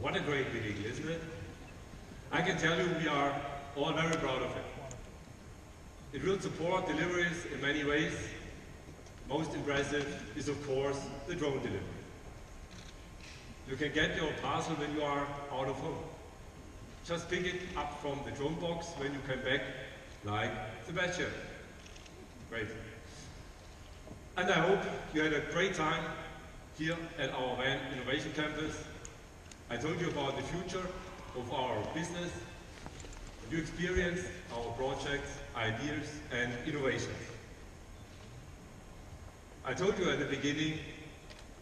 What a great vehicle, isn't it? I can tell you we are all very proud of it. It will support deliveries in many ways. Most impressive is of course the drone delivery. You can get your parcel when you are out of home. Just pick it up from the drone box when you come back, like the Sebastian. Great. And I hope you had a great time here at our WAN Innovation Campus. I told you about the future of our business. You experienced our projects, ideas, and innovations. I told you at the beginning,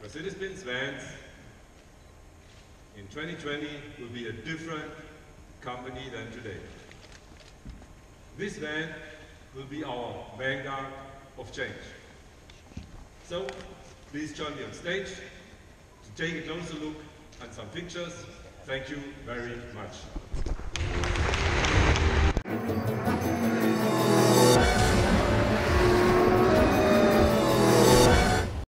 Mercedes-Benz Vans in 2020 will be a different company than today. This van will be our vanguard of change. So, please join me on stage to take a closer look at some pictures. Thank you very much.